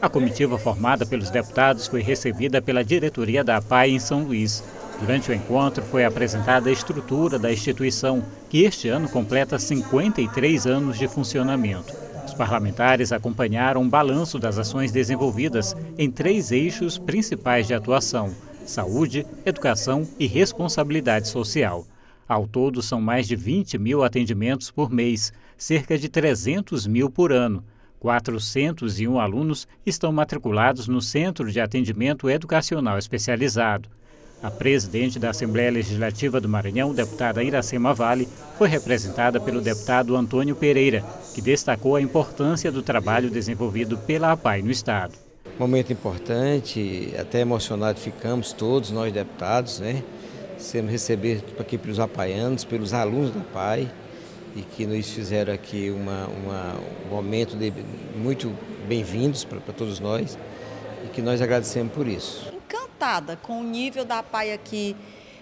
A comitiva formada pelos deputados foi recebida pela diretoria da APAI em São Luís. Durante o encontro foi apresentada a estrutura da instituição, que este ano completa 53 anos de funcionamento. Os parlamentares acompanharam um balanço das ações desenvolvidas em três eixos principais de atuação: saúde, educação e responsabilidade social. Ao todo, são mais de 20 mil atendimentos por mês, cerca de 300 mil por ano. 401 alunos estão matriculados no Centro de Atendimento Educacional Especializado. A presidente da Assembleia Legislativa do Maranhão, deputada Iracema Vale, foi representada pelo deputado Antônio Pereira, que destacou a importância do trabalho desenvolvido pela APAI no Estado. Momento importante, até emocionado ficamos todos nós deputados, né? Sendo recebidos aqui pelos apaianos, pelos alunos da PAI, e que nos fizeram aqui uma, uma um momento de muito bem-vindos para todos nós e que nós agradecemos por isso. Encantada com o nível da PAI aqui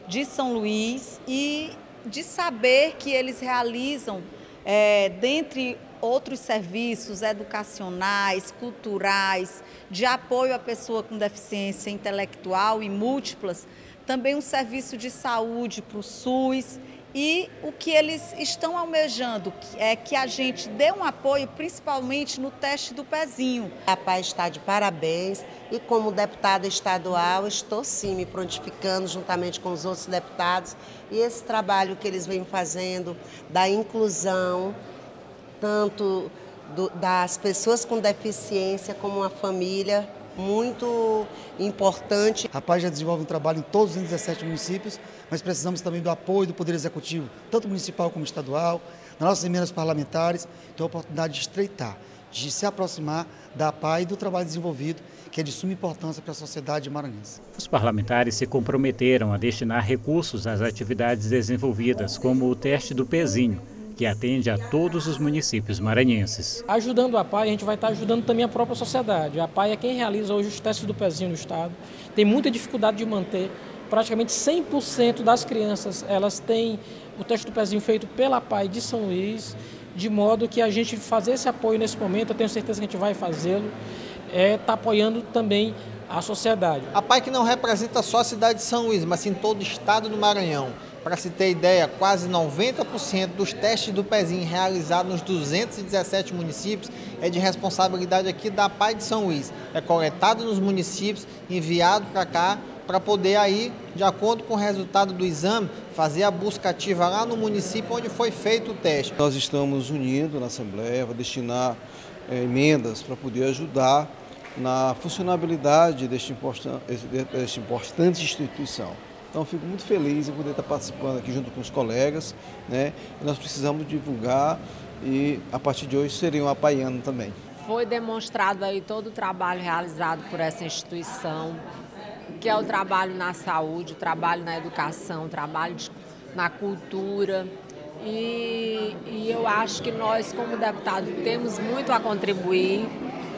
de São Luís e de saber que eles realizam, é, dentre outros serviços educacionais, culturais, de apoio à pessoa com deficiência intelectual e múltiplas, também um serviço de saúde para o SUS e o que eles estão almejando é que a gente dê um apoio, principalmente no teste do pezinho. A está de parabéns e como deputada estadual estou sim me prontificando juntamente com os outros deputados e esse trabalho que eles vêm fazendo da inclusão, tanto do, das pessoas com deficiência como a família, muito importante. A PAI já desenvolve um trabalho em todos os 17 municípios, mas precisamos também do apoio do Poder Executivo, tanto municipal como estadual, nas nossas emendas parlamentares, então a oportunidade de estreitar, de se aproximar da PAI e do trabalho desenvolvido, que é de suma importância para a sociedade maranhense. Os parlamentares se comprometeram a destinar recursos às atividades desenvolvidas, como o teste do pezinho, que atende a todos os municípios maranhenses. Ajudando a PAI, a gente vai estar ajudando também a própria sociedade. A PAI é quem realiza hoje os testes do pezinho no Estado. Tem muita dificuldade de manter. Praticamente 100% das crianças elas têm o teste do pezinho feito pela PAI de São Luís, de modo que a gente fazer esse apoio nesse momento, eu tenho certeza que a gente vai fazê-lo, é tá apoiando também a sociedade. A PAI que não representa só a cidade de São Luís, mas sim todo o estado do Maranhão. Para se ter ideia, quase 90% dos testes do pezinho realizados nos 217 municípios é de responsabilidade aqui da PAI de São Luís. É coletado nos municípios, enviado para cá, para poder aí, de acordo com o resultado do exame, fazer a busca ativa lá no município onde foi feito o teste. Nós estamos unindo na Assembleia para destinar é, emendas para poder ajudar na funcionabilidade deste importante, deste importante instituição. Então fico muito feliz em poder estar participando aqui junto com os colegas, né? E nós precisamos divulgar e a partir de hoje seriam apaiando também. Foi demonstrado aí todo o trabalho realizado por essa instituição, que é o trabalho na saúde, o trabalho na educação, o trabalho de, na cultura. E, e eu acho que nós, como deputados, temos muito a contribuir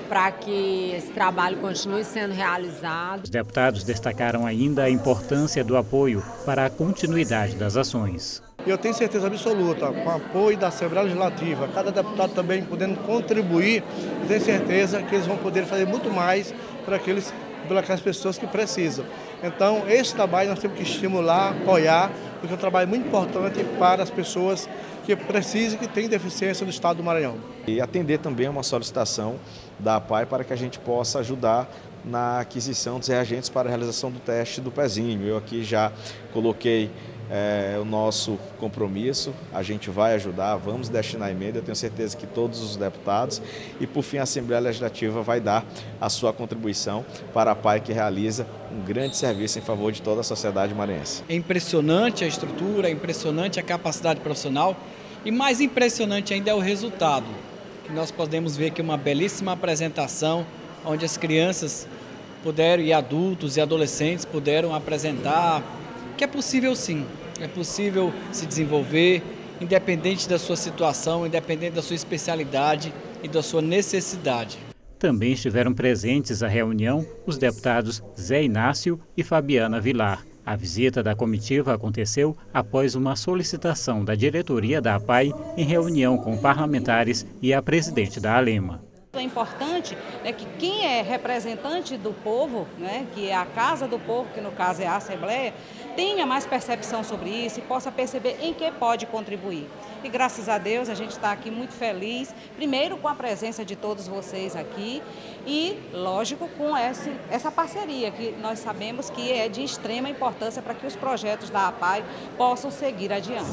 para que esse trabalho continue sendo realizado. Os deputados destacaram ainda a importância do apoio para a continuidade das ações. Eu tenho certeza absoluta, com o apoio da Assembleia Legislativa, cada deputado também podendo contribuir, eu tenho certeza que eles vão poder fazer muito mais para aqueles, para aquelas pessoas que precisam. Então, esse trabalho nós temos que estimular, apoiar, porque é um trabalho muito importante para as pessoas que precisam, que têm deficiência no estado do Maranhão. E atender também a uma solicitação da APAI para que a gente possa ajudar na aquisição dos reagentes para a realização do teste do pezinho. Eu aqui já coloquei é, o nosso compromisso, a gente vai ajudar, vamos destinar emenda, eu tenho certeza que todos os deputados e por fim a Assembleia Legislativa vai dar a sua contribuição para a PAI que realiza um grande serviço em favor de toda a sociedade maranhense. É impressionante a estrutura, é impressionante a capacidade profissional e mais impressionante ainda é o resultado, que nós podemos ver aqui uma belíssima apresentação onde as crianças puderam e adultos e adolescentes puderam apresentar que é possível sim, é possível se desenvolver, independente da sua situação, independente da sua especialidade e da sua necessidade. Também estiveram presentes à reunião os deputados Zé Inácio e Fabiana Vilar. A visita da comitiva aconteceu após uma solicitação da diretoria da APAI em reunião com parlamentares e a presidente da Alema. É importante né, que quem é representante do povo, né, que é a Casa do Povo, que no caso é a Assembleia, tenha mais percepção sobre isso e possa perceber em que pode contribuir. E graças a Deus a gente está aqui muito feliz, primeiro com a presença de todos vocês aqui e, lógico, com essa, essa parceria que nós sabemos que é de extrema importância para que os projetos da APAI possam seguir adiante.